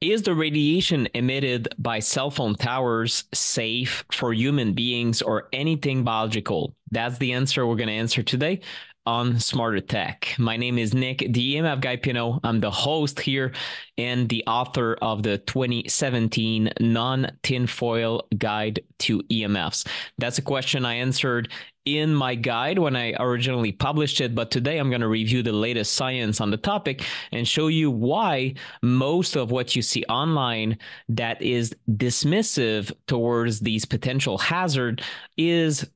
Is the radiation emitted by cell phone towers safe for human beings or anything biological? That's the answer we're going to answer today on Smarter Tech. My name is Nick, the EMF Guy Pineault. I'm the host here and the author of the 2017 Non Tinfoil Guide to EMFs. That's a question I answered in my guide when I originally published it, but today I'm going to review the latest science on the topic and show you why most of what you see online that is dismissive towards these potential hazard is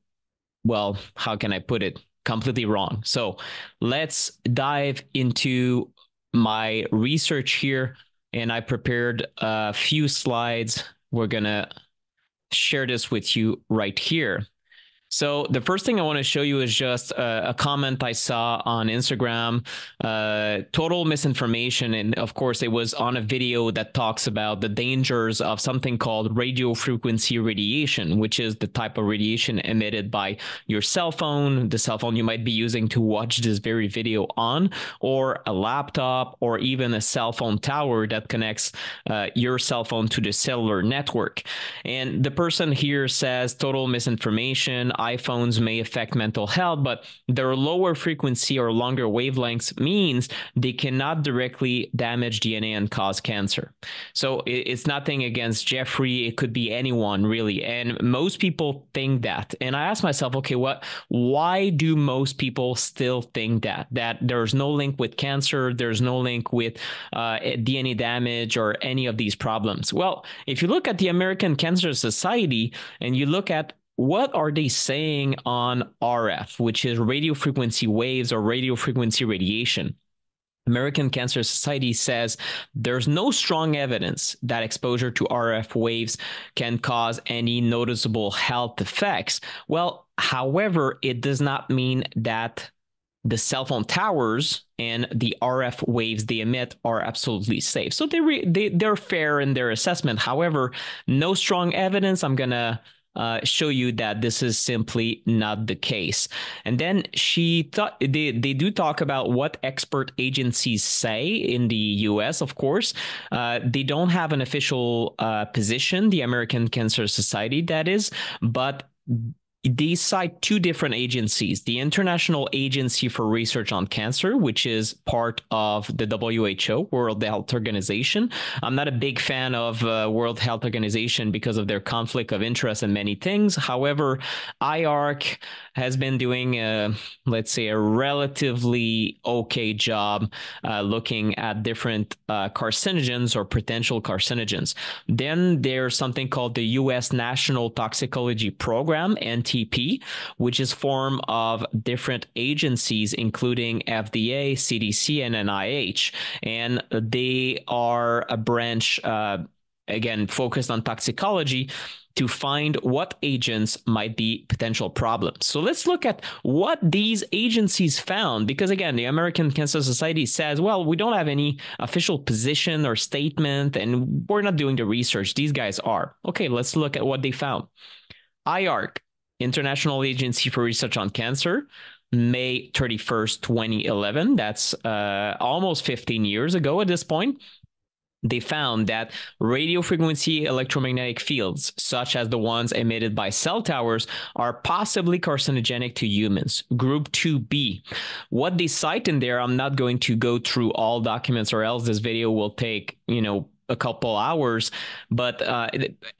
well, how can I put it? Completely wrong. So let's dive into my research here. And I prepared a few slides. We're going to share this with you right here. So the first thing I want to show you is just a, a comment I saw on Instagram. Uh, total misinformation, and of course, it was on a video that talks about the dangers of something called radio frequency radiation, which is the type of radiation emitted by your cell phone, the cell phone you might be using to watch this very video on, or a laptop, or even a cell phone tower that connects uh, your cell phone to the cellular network. And the person here says total misinformation iPhones may affect mental health, but their lower frequency or longer wavelengths means they cannot directly damage DNA and cause cancer. So it's nothing against Jeffrey. It could be anyone really. And most people think that. And I ask myself, okay, what why do most people still think that? That there's no link with cancer, there's no link with uh, DNA damage or any of these problems. Well, if you look at the American Cancer Society and you look at what are they saying on RF, which is radio frequency waves or radio frequency radiation? American Cancer Society says there's no strong evidence that exposure to RF waves can cause any noticeable health effects. Well, however, it does not mean that the cell phone towers and the RF waves they emit are absolutely safe. So they, re- they they're fair in their assessment. However, no strong evidence. I'm gonna uh, show you that this is simply not the case. And then she thought they, they do talk about what expert agencies say in the US, of course. Uh, they don't have an official uh, position, the American Cancer Society, that is, but they cite two different agencies the International Agency for Research on Cancer, which is part of the WHO, World Health Organization. I'm not a big fan of uh, World Health Organization because of their conflict of interest in many things. However, IARC has been doing, a, let's say, a relatively okay job uh, looking at different uh, carcinogens or potential carcinogens. Then there's something called the U.S. National Toxicology Program, Which is formed of different agencies, including FDA, CDC, and NIH, and they are a branch. Uh, again, focused on toxicology to find what agents might be potential problems. So let's look at what these agencies found. Because again, the American Cancer Society says, well, we don't have any official position or statement, and we're not doing the research. These guys are. Okay, let's look at what they found. IARC, International Agency for Research on Cancer, May 31st, 2011. That's uh, almost 15 years ago at this point they found that radio frequency electromagnetic fields, such as the ones emitted by cell towers, are possibly carcinogenic to humans. Group 2B. What they cite in there, I'm not going to go through all documents or else this video will take, you know, a couple hours, but uh,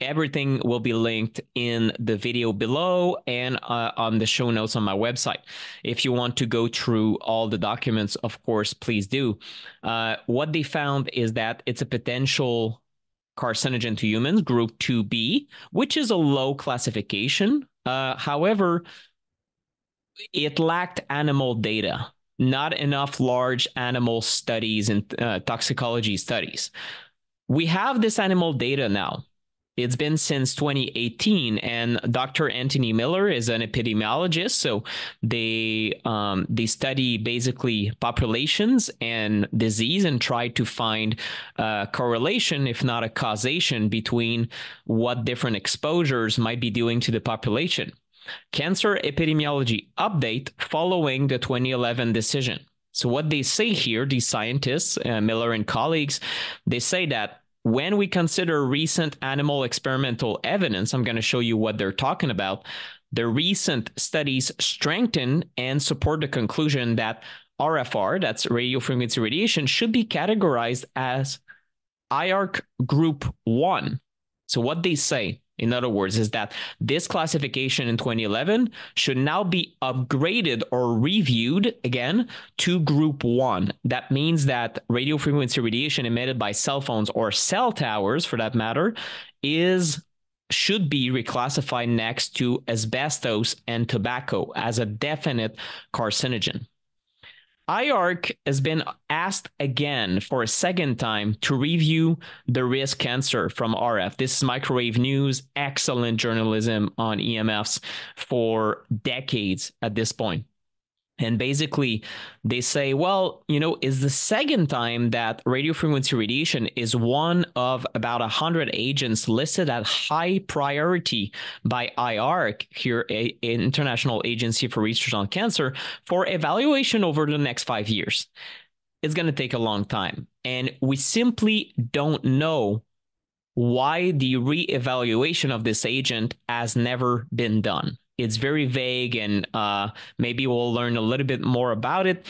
everything will be linked in the video below and uh, on the show notes on my website. If you want to go through all the documents, of course, please do. Uh, what they found is that it's a potential carcinogen to humans, group 2B, which is a low classification. Uh, however, it lacked animal data not enough large animal studies and uh, toxicology studies we have this animal data now. It's been since 2018, and Dr. Anthony Miller is an epidemiologist. So they um, they study basically populations and disease and try to find a correlation, if not a causation, between what different exposures might be doing to the population. Cancer epidemiology update following the 2011 decision. So what they say here, these scientists, uh, Miller and colleagues, they say that when we consider recent animal experimental evidence, I'm going to show you what they're talking about. The recent studies strengthen and support the conclusion that RFR, that's radio frequency radiation, should be categorized as IARC Group 1. So, what they say in other words, is that this classification in 2011 should now be upgraded or reviewed again to group one. That means that radio frequency radiation emitted by cell phones or cell towers, for that matter, is should be reclassified next to asbestos and tobacco as a definite carcinogen. IARC has been asked again for a second time to review the risk cancer from RF. This is microwave news, excellent journalism on EMFs for decades at this point. And basically, they say, well, you know, is the second time that radio frequency radiation is one of about 100 agents listed at high priority by IARC, here, a, international agency for research on cancer, for evaluation over the next five years. It's going to take a long time. And we simply don't know why the reevaluation of this agent has never been done it's very vague and uh, maybe we'll learn a little bit more about it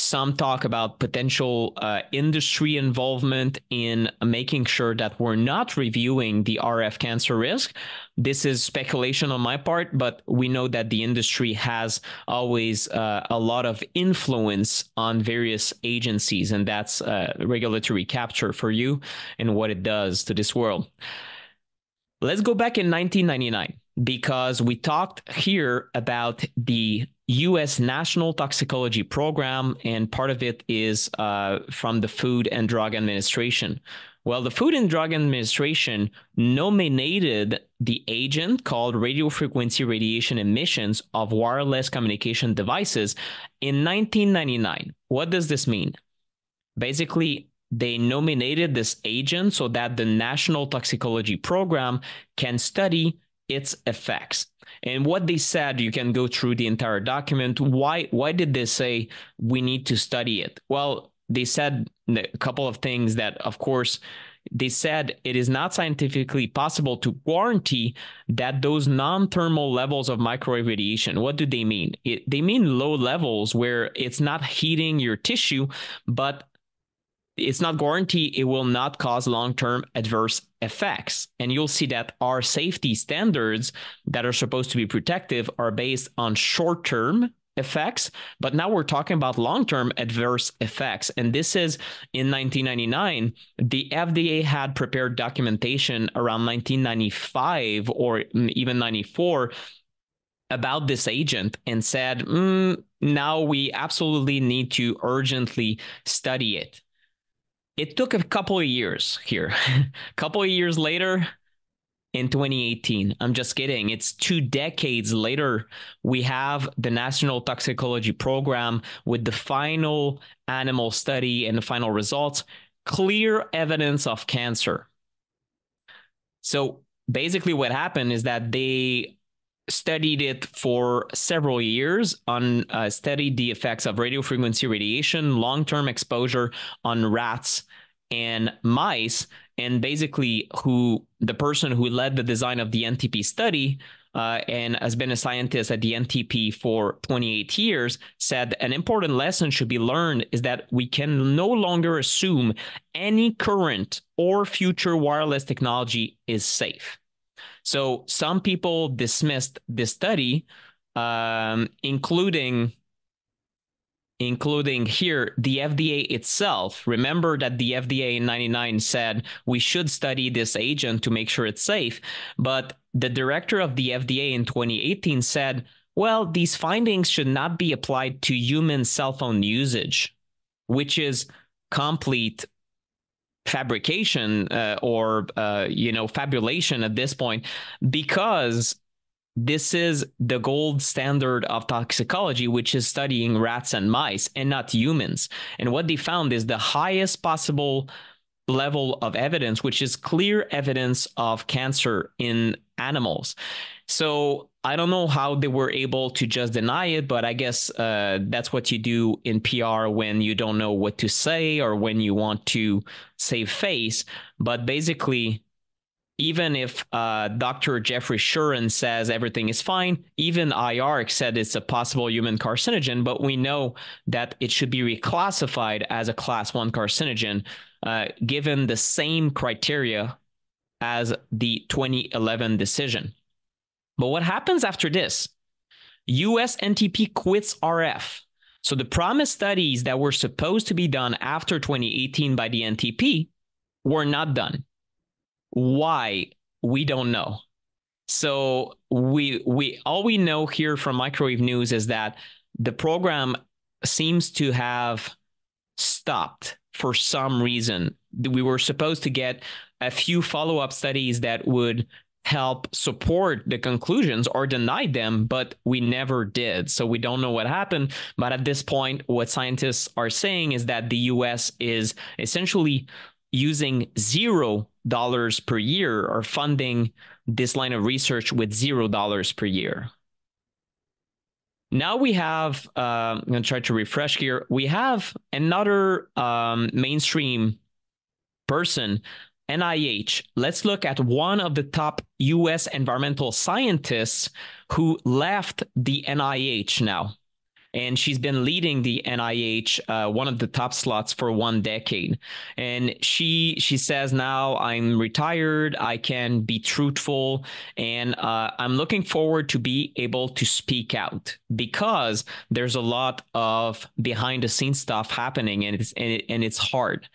some talk about potential uh, industry involvement in making sure that we're not reviewing the RF cancer risk. This is speculation on my part, but we know that the industry has always uh, a lot of influence on various agencies, and that's uh, regulatory capture for you and what it does to this world. Let's go back in 1999 because we talked here about the US National Toxicology Program, and part of it is uh, from the Food and Drug Administration. Well, the Food and Drug Administration nominated the agent called radiofrequency radiation emissions of wireless communication devices in 1999. What does this mean? Basically, they nominated this agent so that the National Toxicology Program can study its effects. And what they said, you can go through the entire document. Why why did they say we need to study it? Well, they said a couple of things that of course they said it is not scientifically possible to guarantee that those non-thermal levels of microwave radiation what do they mean it, they mean low levels where it's not heating your tissue but it's not guaranteed it will not cause long-term adverse effects. And you'll see that our safety standards that are supposed to be protective are based on short-term effects but now we're talking about long-term adverse effects. And this is in 1999 the FDA had prepared documentation around 1995 or even 94 about this agent and said mm, now we absolutely need to urgently study it it took a couple of years here. a couple of years later, in 2018. I'm just kidding. It's two decades later. We have the National Toxicology Program with the final animal study and the final results clear evidence of cancer. So basically, what happened is that they studied it for several years on uh, studied the effects of radio frequency radiation long-term exposure on rats and mice and basically who the person who led the design of the ntp study uh, and has been a scientist at the ntp for 28 years said an important lesson should be learned is that we can no longer assume any current or future wireless technology is safe. So some people dismissed this study, um, including including here the FDA itself. Remember that the FDA in 99 said we should study this agent to make sure it's safe. But the director of the FDA in 2018 said, well, these findings should not be applied to human cell phone usage, which is complete fabrication uh, or uh, you know fabulation at this point because this is the gold standard of toxicology which is studying rats and mice and not humans and what they found is the highest possible level of evidence which is clear evidence of cancer in animals so I don't know how they were able to just deny it, but I guess uh, that's what you do in PR when you don't know what to say or when you want to save face. But basically, even if uh, Dr. Jeffrey Shuren says everything is fine, even IARC said it's a possible human carcinogen, but we know that it should be reclassified as a class one carcinogen, uh, given the same criteria as the 2011 decision. But what happens after this? US NTP quits RF. So the promised studies that were supposed to be done after 2018 by the NTP were not done. Why? We don't know. So we we all we know here from Microwave News is that the program seems to have stopped for some reason. We were supposed to get a few follow-up studies that would help support the conclusions or deny them, but we never did. So we don't know what happened. But at this point, what scientists are saying is that the US is essentially using zero dollars per year or funding this line of research with zero dollars per year. Now we have, uh, I'm going to try to refresh here. We have another um, mainstream person NIH, let's look at one of the top US environmental scientists who left the NIH now. And she's been leading the NIH, uh, one of the top slots for one decade. And she she says now I'm retired. I can be truthful, and uh, I'm looking forward to be able to speak out because there's a lot of behind the scenes stuff happening, and it's and, it, and it's hard.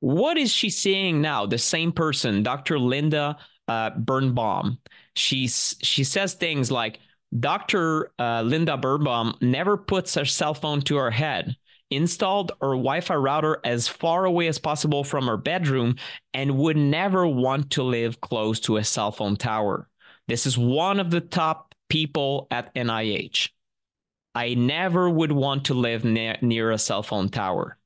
What is she seeing now? The same person, Dr. Linda uh, Birnbaum. She's she says things like Dr. Uh, Linda Birnbaum never puts her cell phone to her head. Installed her Wi-Fi router as far away as possible from her bedroom and would never want to live close to a cell phone tower. This is one of the top people at NIH. I never would want to live near a cell phone tower.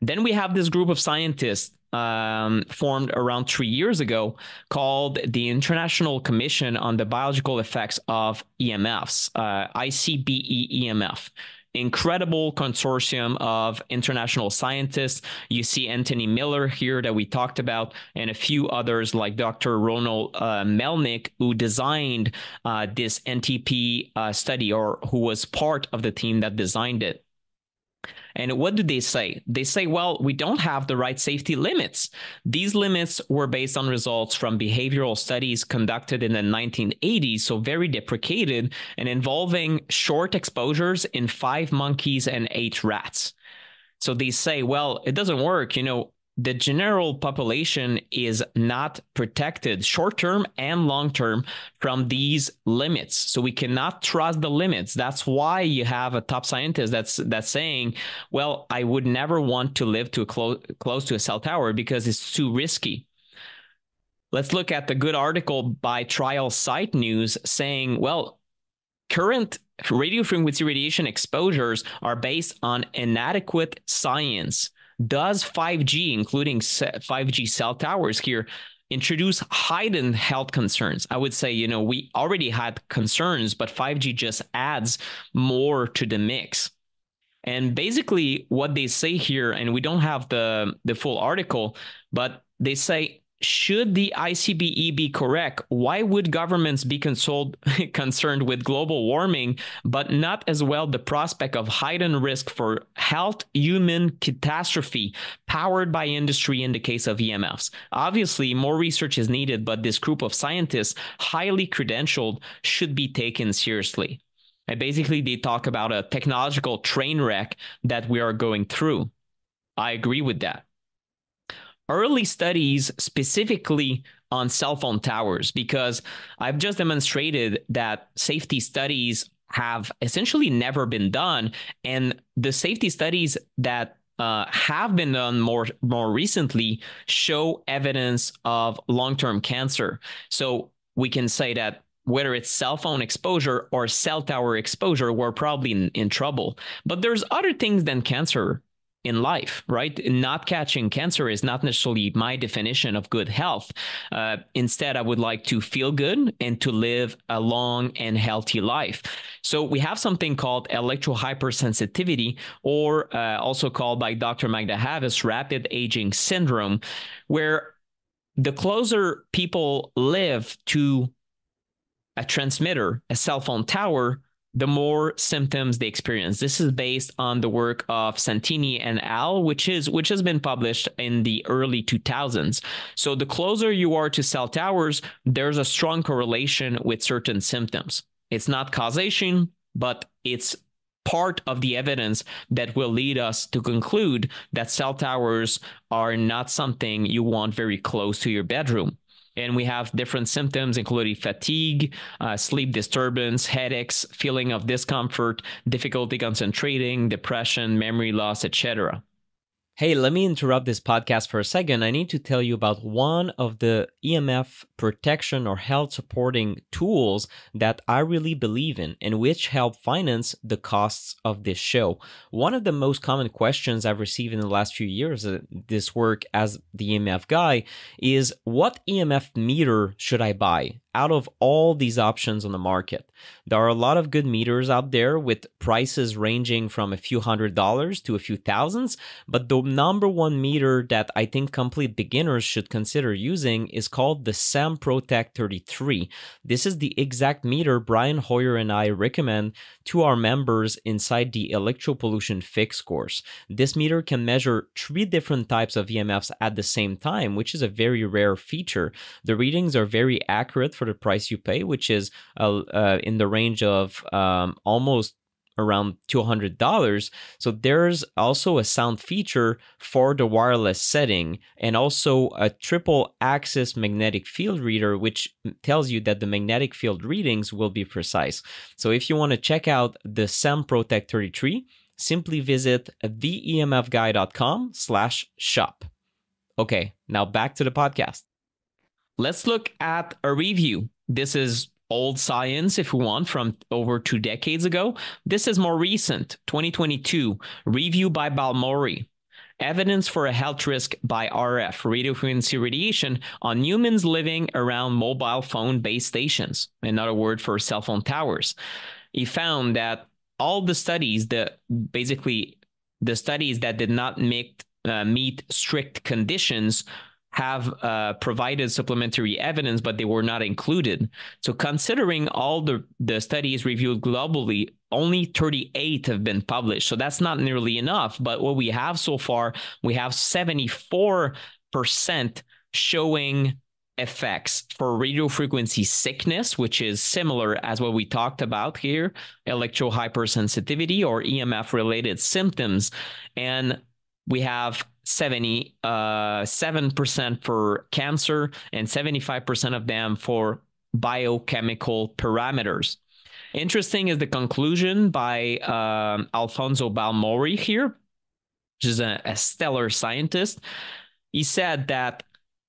Then we have this group of scientists um, formed around three years ago called the International Commission on the Biological Effects of EMFs, uh, ICBE EMF. Incredible consortium of international scientists. You see Anthony Miller here that we talked about, and a few others like Dr. Ronald uh, Melnick, who designed uh, this NTP uh, study or who was part of the team that designed it. And what do they say? They say, well, we don't have the right safety limits. These limits were based on results from behavioral studies conducted in the 1980s, so very deprecated and involving short exposures in five monkeys and eight rats. So they say, well, it doesn't work. You know, the general population is not protected short term and long term from these limits. So we cannot trust the limits. That's why you have a top scientist that's that's saying well i would never want to live too close close to a cell tower because it's too risky. Let's look at the good article by trial site news saying well current radio frequency radiation exposures are based on inadequate science does 5G, including 5G cell towers here, introduce heightened health concerns? I would say, you know, we already had concerns, but 5G just adds more to the mix. And basically, what they say here, and we don't have the the full article, but they say should the ICBE be correct, why would governments be consoled, concerned with global warming, but not as well the prospect of heightened risk for health human catastrophe powered by industry in the case of EMFs? Obviously, more research is needed, but this group of scientists, highly credentialed, should be taken seriously. And basically, they talk about a technological train wreck that we are going through. I agree with that early studies specifically on cell phone towers because I've just demonstrated that safety studies have essentially never been done. And the safety studies that uh, have been done more more recently show evidence of long-term cancer. So we can say that whether it's cell phone exposure or cell tower exposure, we're probably in, in trouble. But there's other things than cancer in life, right? Not catching cancer is not necessarily my definition of good health. Uh, instead, I would like to feel good and to live a long and healthy life. So we have something called electrohypersensitivity, or uh, also called by Dr. Magda Havas rapid aging syndrome, where the closer people live to a transmitter, a cell phone tower, the more symptoms they experience. This is based on the work of Santini and Al, which is which has been published in the early 2000s. So the closer you are to cell towers, there's a strong correlation with certain symptoms. It's not causation, but it's part of the evidence that will lead us to conclude that cell towers are not something you want very close to your bedroom and we have different symptoms including fatigue uh, sleep disturbance headaches feeling of discomfort difficulty concentrating depression memory loss etc Hey, let me interrupt this podcast for a second. I need to tell you about one of the EMF protection or health supporting tools that I really believe in and which help finance the costs of this show. One of the most common questions I've received in the last few years of this work as the EMF guy is what EMF meter should I buy? Out of all these options on the market. There are a lot of good meters out there with prices ranging from a few hundred dollars to a few thousands, but the number one meter that I think complete beginners should consider using is called the SEM ProTech 33. This is the exact meter Brian Hoyer and I recommend to our members inside the electropollution fix course. This meter can measure three different types of EMFs at the same time, which is a very rare feature. The readings are very accurate for the price you pay, which is uh, uh, in the range of um, almost around $200. So there's also a sound feature for the wireless setting and also a triple axis magnetic field reader, which tells you that the magnetic field readings will be precise. So if you want to check out the SEM ProTech 33, simply visit theemfguy.com slash shop. Okay, now back to the podcast. Let's look at a review. This is old science, if we want, from over two decades ago. This is more recent, 2022, review by Balmori. Evidence for a health risk by RF, radiofrequency radiation, on humans living around mobile phone base stations, another word for cell phone towers. He found that all the studies, the basically the studies that did not meet, uh, meet strict conditions have uh, provided supplementary evidence, but they were not included. So, considering all the, the studies reviewed globally, only 38 have been published. So, that's not nearly enough. But what we have so far, we have 74% showing effects for radio frequency sickness, which is similar as what we talked about here, electrohypersensitivity or EMF related symptoms. And we have 77% uh, for cancer and 75% of them for biochemical parameters. Interesting is the conclusion by um, Alfonso Balmori here, which is a, a stellar scientist. He said that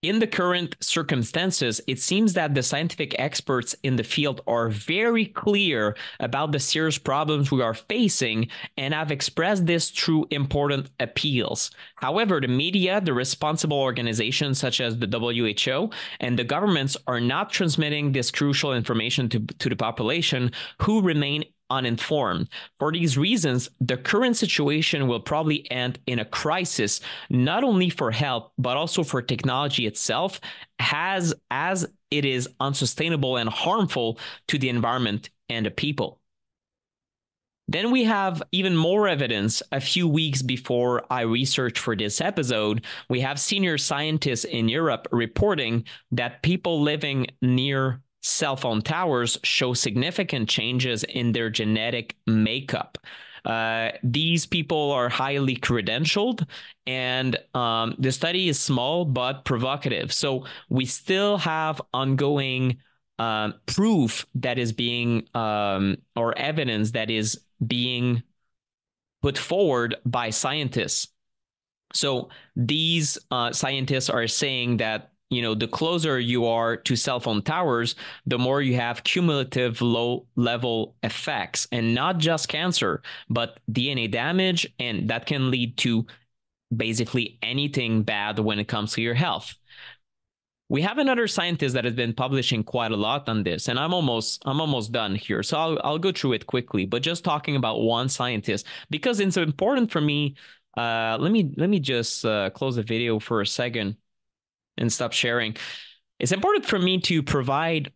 in the current circumstances, it seems that the scientific experts in the field are very clear about the serious problems we are facing and have expressed this through important appeals. However, the media, the responsible organizations such as the WHO, and the governments are not transmitting this crucial information to, to the population who remain uninformed. For these reasons, the current situation will probably end in a crisis, not only for health, but also for technology itself, has as it is unsustainable and harmful to the environment and the people. Then we have even more evidence a few weeks before I researched for this episode. We have senior scientists in Europe reporting that people living near cell phone towers show significant changes in their genetic makeup. Uh, these people are highly credentialed, and um, the study is small but provocative. So we still have ongoing um, proof that is being, um, or evidence that is being put forward by scientists. So these uh, scientists are saying that you know the closer you are to cell phone towers the more you have cumulative low level effects and not just cancer but dna damage and that can lead to basically anything bad when it comes to your health. We have another scientist that has been publishing quite a lot on this, and I'm almost I'm almost done here. So I'll I'll go through it quickly, but just talking about one scientist because it's important for me. Uh, let me let me just uh, close the video for a second and stop sharing. It's important for me to provide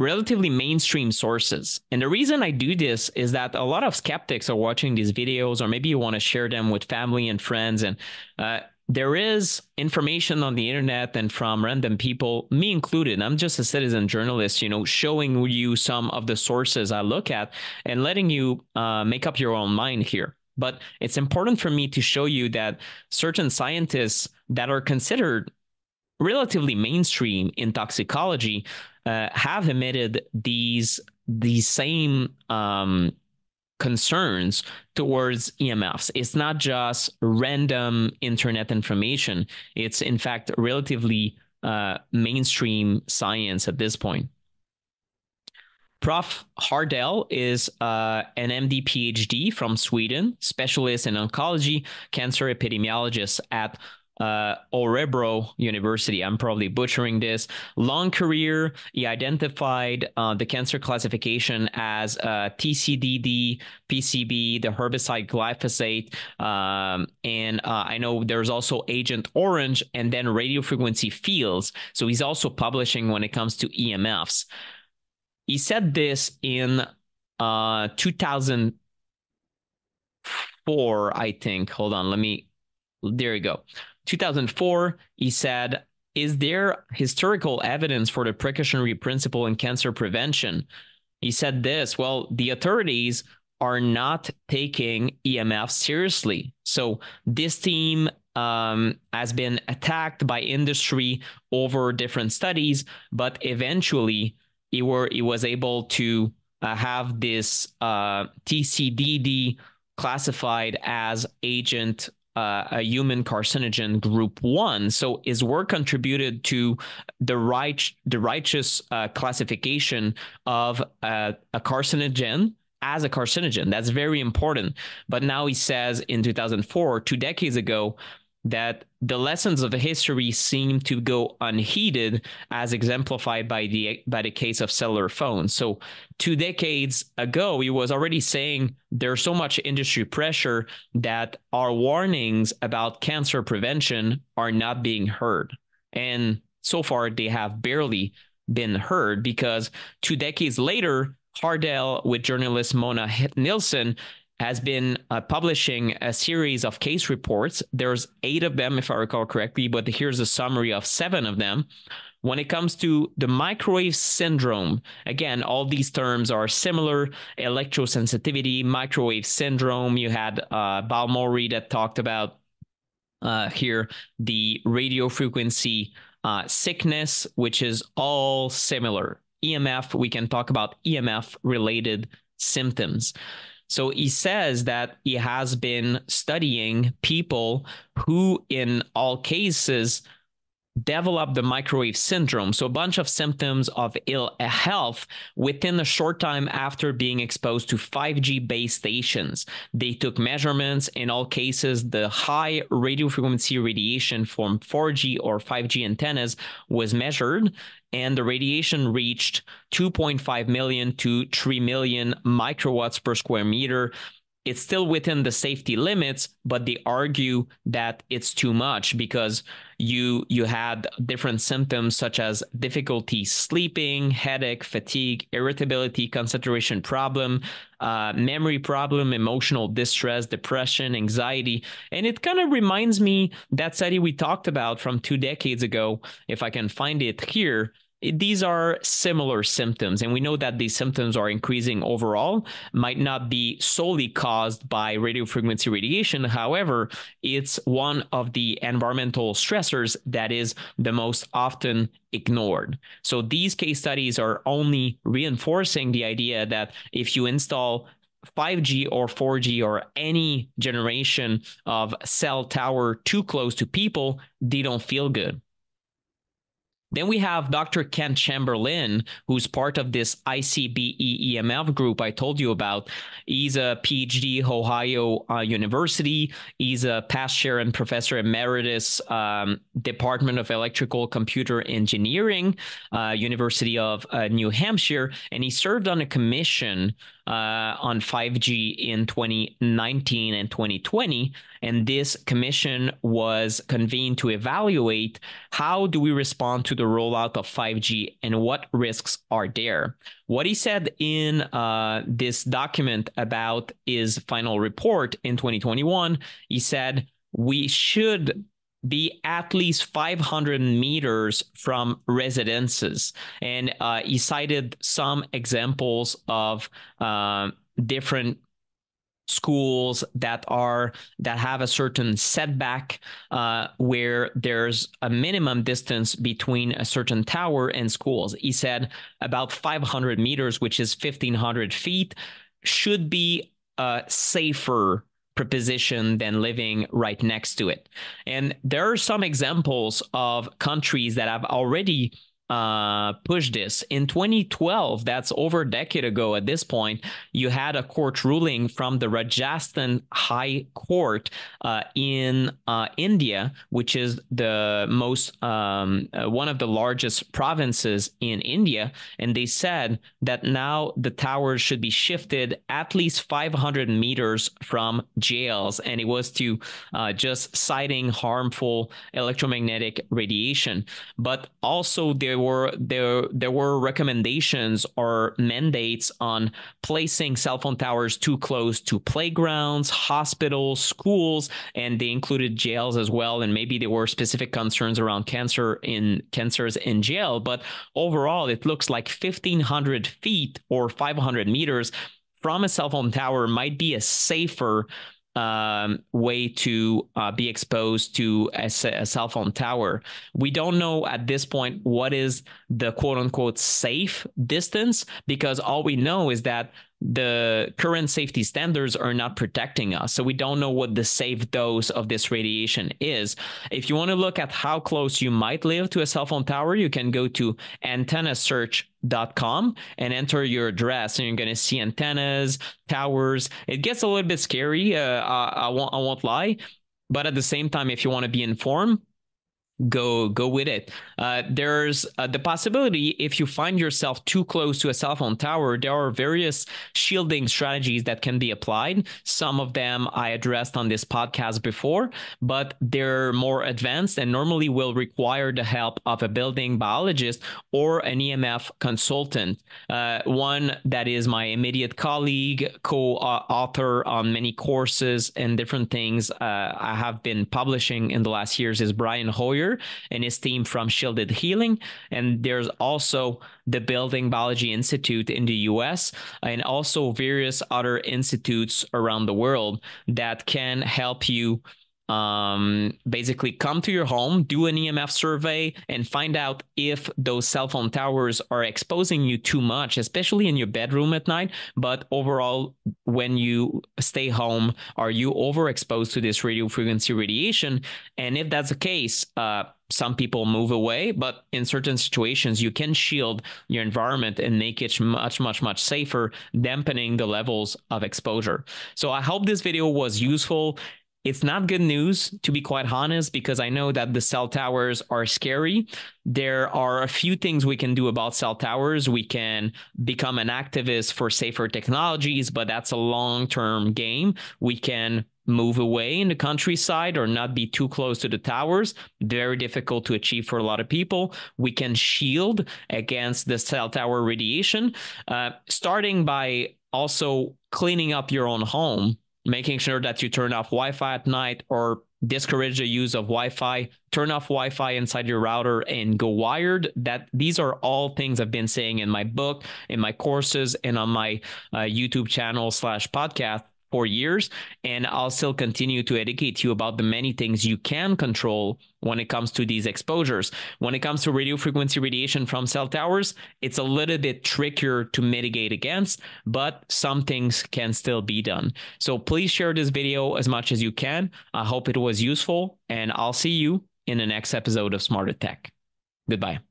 relatively mainstream sources. And the reason I do this is that a lot of skeptics are watching these videos, or maybe you want to share them with family and friends. And uh, there is information on the internet and from random people, me included. I'm just a citizen journalist, you know, showing you some of the sources I look at and letting you uh, make up your own mind here. But it's important for me to show you that certain scientists that are considered relatively mainstream in toxicology uh, have emitted these these same um, concerns towards EMFs. It's not just random internet information. It's in fact relatively uh, mainstream science at this point. Prof. Hardell is uh, an MD PhD from Sweden, specialist in oncology, cancer epidemiologist at uh, Örebro University. I'm probably butchering this. Long career. He identified uh, the cancer classification as uh, TCDD, PCB, the herbicide glyphosate, um, and uh, I know there's also Agent Orange, and then radio frequency fields. So he's also publishing when it comes to EMFs. He said this in uh, 2004, I think. Hold on, let me. There you go. 2004, he said, Is there historical evidence for the precautionary principle in cancer prevention? He said this Well, the authorities are not taking EMF seriously. So this team um, has been attacked by industry over different studies, but eventually it were, he was able to uh, have this uh, TCDD classified as agent uh, a human carcinogen group one. So his work contributed to the right the righteous uh, classification of uh, a carcinogen as a carcinogen. That's very important. But now he says in 2004, two decades ago, that the lessons of history seem to go unheeded as exemplified by the by the case of cellular phones. So two decades ago he was already saying there's so much industry pressure that our warnings about cancer prevention are not being heard. And so far they have barely been heard because two decades later Hardell with journalist Mona Nilsson has been uh, publishing a series of case reports. There's eight of them, if I recall correctly, but here's a summary of seven of them. When it comes to the microwave syndrome, again, all these terms are similar electrosensitivity, microwave syndrome. You had uh, Balmori that talked about uh, here the radio frequency uh, sickness, which is all similar. EMF, we can talk about EMF related symptoms. So he says that he has been studying people who, in all cases, develop the microwave syndrome. So, a bunch of symptoms of ill health within a short time after being exposed to 5G base stations. They took measurements. In all cases, the high radio frequency radiation from 4G or 5G antennas was measured and the radiation reached 2.5 million to 3 million microwatts per square meter. It's still within the safety limits, but they argue that it's too much because you you had different symptoms such as difficulty sleeping, headache, fatigue, irritability, concentration problem, uh, memory problem, emotional distress, depression, anxiety, and it kind of reminds me that study we talked about from two decades ago. If I can find it here, these are similar symptoms and we know that these symptoms are increasing overall might not be solely caused by radio frequency radiation however it's one of the environmental stressors that is the most often ignored so these case studies are only reinforcing the idea that if you install 5G or 4G or any generation of cell tower too close to people, they don't feel good. Then we have Dr. Kent Chamberlin, who's part of this ICBE EMF group I told you about. He's a PhD, Ohio uh, University. He's a past chair and professor emeritus, um, Department of Electrical Computer Engineering, uh, University of uh, New Hampshire, and he served on a commission on 5G in 2019 and 2020. And this commission was convened to evaluate how do we respond to the rollout of 5G and what risks are there. What he said in uh, this document about his final report in 2021, he said we should be at least 500 meters from residences. And uh, he cited some examples of uh, different schools that are that have a certain setback uh, where there's a minimum distance between a certain tower and schools he said about 500 meters which is 1500 feet should be uh, safer preposition than living right next to it. And there are some examples of countries that have already uh, push this. In 2012, that's over a decade ago at this point, you had a court ruling from the Rajasthan High Court uh, in uh, India, which is the most, um, uh, one of the largest provinces in India. And they said that now the towers should be shifted at least 500 meters from jails. And it was to uh, just citing harmful electromagnetic radiation. But also, there there were there there were recommendations or mandates on placing cell phone towers too close to playgrounds, hospitals, schools, and they included jails as well. And maybe there were specific concerns around cancer in cancers in jail. But overall, it looks like 1,500 feet or 500 meters from a cell phone tower might be a safer um, way to uh, be exposed to a, a, cell phone tower. We don't know at this point what is the quote unquote safe distance because all we know is that the current safety standards are not protecting us. So we don't know what the safe dose of this radiation is. If you want to look at how close you might live to a cell phone tower, you can go to antennasearch.com and enter your address, and you're going to see antennas, towers. It gets a little bit scary. Uh, I, I, won't, I won't lie. But at the same time, if you want to be informed, go go with it. Uh, there's uh, the possibility if you find yourself too close to a cell phone tower there are various shielding strategies that can be applied. Some of them i addressed on this podcast before but they're more advanced and normally will require the help of a building biologist or an emf consultant. Uh, one that is my immediate colleague co-author on many courses and different things uh, i have been publishing in the last years is brian hoyer and his team from Shielded Healing. And there's also the Building Biology Institute in the US and also various other institutes around the world that can help you um, basically come to your home, do an EMF survey, and find out if those cell phone towers are exposing you too much, especially in your bedroom at night. But overall, when you stay home, are you overexposed to this radio frequency radiation? And if that's the case, uh, some people move away, but in certain situations, you can shield your environment and make it much, much, much safer, dampening the levels of exposure. So I hope this video was useful. It's not good news, to be quite honest, because I know that the cell towers are scary. There are a few things we can do about cell towers. We can become an activist for safer technologies, but that's a long term game. We can move away in the countryside or not be too close to the towers. Very difficult to achieve for a lot of people. We can shield against the cell tower radiation, uh, starting by also cleaning up your own home making sure that you turn off Wi-Fi at night or discourage the use of Wi-Fi, turn off Wi-Fi inside your router and go wired. That these are all things I've been saying in my book, in my courses, and on my uh, YouTube channel slash podcast for years and I'll still continue to educate you about the many things you can control when it comes to these exposures. When it comes to radio frequency radiation from cell towers, it's a little bit trickier to mitigate against, but some things can still be done. So please share this video as much as you can. I hope it was useful and I'll see you in the next episode of Smarter Tech. Goodbye.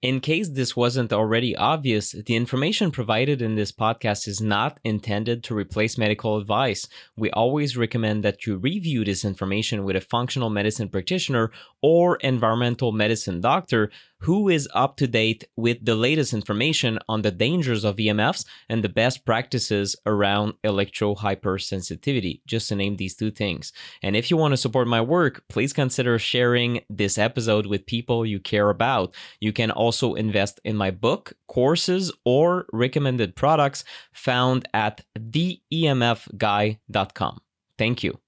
In case this wasn't already obvious, the information provided in this podcast is not intended to replace medical advice. We always recommend that you review this information with a functional medicine practitioner or environmental medicine doctor who is up to date with the latest information on the dangers of EMFs and the best practices around electro hypersensitivity, just to name these two things. And if you want to support my work, please consider sharing this episode with people you care about. You can also invest in my book, courses, or recommended products found at theemfguy.com. Thank you.